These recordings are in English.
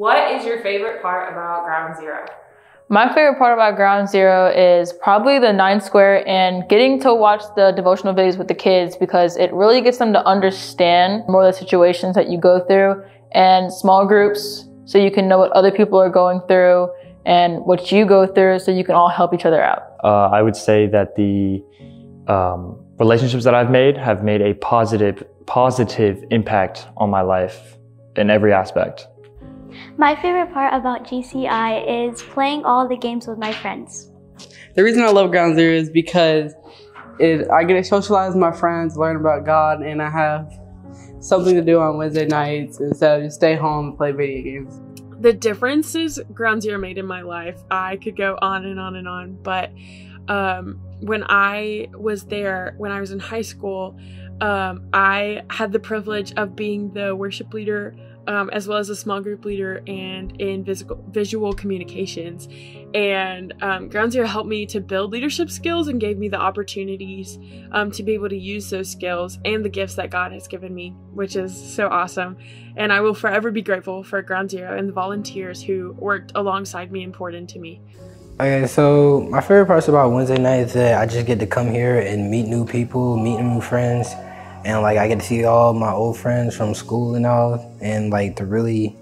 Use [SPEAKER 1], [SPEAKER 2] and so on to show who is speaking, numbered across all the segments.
[SPEAKER 1] What is your favorite part about Ground Zero?
[SPEAKER 2] My favorite part about Ground Zero is probably the nine square and getting to watch the devotional videos with the kids because it really gets them to understand more of the situations that you go through and small groups so you can know what other people are going through and what you go through so you can all help each other out.
[SPEAKER 3] Uh, I would say that the um, relationships that I've made have made a positive, positive impact on my life in every aspect.
[SPEAKER 4] My favorite part about GCI is playing all the games with my friends.
[SPEAKER 5] The reason I love Ground Zero is because it, I get to socialize with my friends, learn about God, and I have something to do on Wednesday nights instead of just stay home and play video games.
[SPEAKER 6] The differences Ground Zero made in my life, I could go on and on and on, but um, when I was there, when I was in high school, um, I had the privilege of being the worship leader um, as well as a small group leader and in visual, visual communications. And um, Ground Zero helped me to build leadership skills and gave me the opportunities um, to be able to use those skills and the gifts that God has given me, which is so awesome. And I will forever be grateful for Ground Zero and the volunteers who worked alongside me and poured into me.
[SPEAKER 7] Okay, so my favorite parts about Wednesday night is that I just get to come here and meet new people, meet new friends, and like I get to see all my old friends from school and all, and like to really,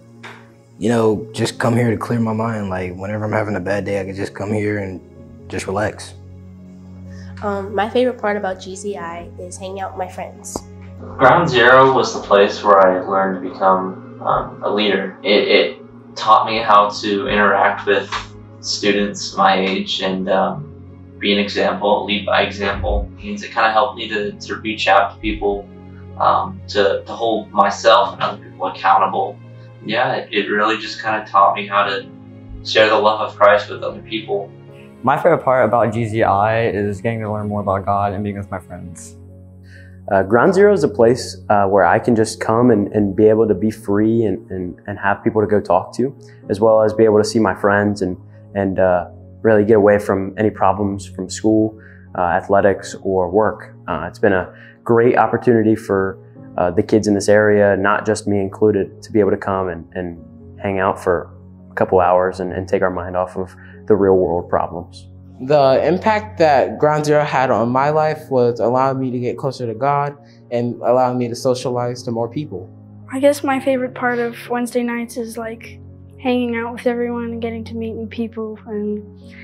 [SPEAKER 7] you know, just come here to clear my mind. Like whenever I'm having a bad day, I can just come here and just relax.
[SPEAKER 8] Um, my favorite part about GCI is hanging out with my friends.
[SPEAKER 9] Ground Zero was the place where I learned to become um, a leader. It, it, taught me how to interact with students my age and um, be an example, lead by example. means it kind of helped me to, to reach out to people, um, to, to hold myself and other people accountable. Yeah, it, it really just kind of taught me how to share the love of Christ with other people.
[SPEAKER 10] My favorite part about GZI is getting to learn more about God and being with my friends.
[SPEAKER 11] Uh, Ground Zero is a place uh, where I can just come and, and be able to be free and, and, and have people to go talk to, as well as be able to see my friends and, and uh, really get away from any problems from school, uh, athletics, or work. Uh, it's been a great opportunity for uh, the kids in this area, not just me included, to be able to come and, and hang out for a couple hours and, and take our mind off of the real world problems.
[SPEAKER 5] The impact that Ground Zero had on my life was allowing me to get closer to God and allowing me to socialize to more people.
[SPEAKER 12] I guess my favorite part of Wednesday nights is like hanging out with everyone and getting to meet new people. And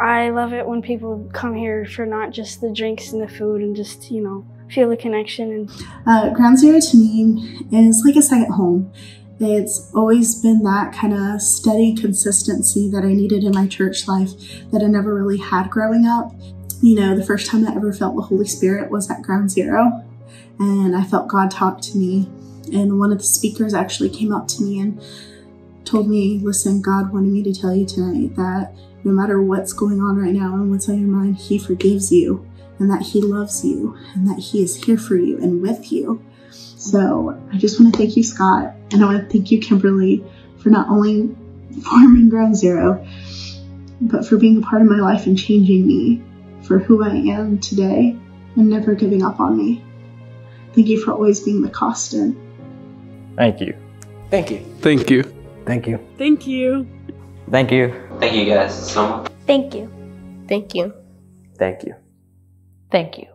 [SPEAKER 12] I love it when people come here for not just the drinks and the food and just, you know, feel the connection. And
[SPEAKER 13] uh, Ground Zero to me is like a second home. It's always been that kind of steady consistency that I needed in my church life that I never really had growing up. You know, the first time I ever felt the Holy Spirit was at Ground Zero, and I felt God talk to me. And one of the speakers actually came up to me and told me, listen, God wanted me to tell you tonight that no matter what's going on right now and what's on your mind, He forgives you and that He loves you and that He is here for you and with you. So I just want to thank you, Scott, and I want to thank you, Kimberly, for not only forming Ground Zero, but for being a part of my life and changing me for who I am today and never giving up on me. Thank you for always being the constant.
[SPEAKER 3] Thank you.
[SPEAKER 5] Thank you.
[SPEAKER 14] Thank you.
[SPEAKER 7] Thank you.
[SPEAKER 6] Thank you.
[SPEAKER 10] Thank you.
[SPEAKER 9] Thank you guys so much.
[SPEAKER 4] Thank you.
[SPEAKER 8] Thank you.
[SPEAKER 11] Thank you.
[SPEAKER 2] Thank you.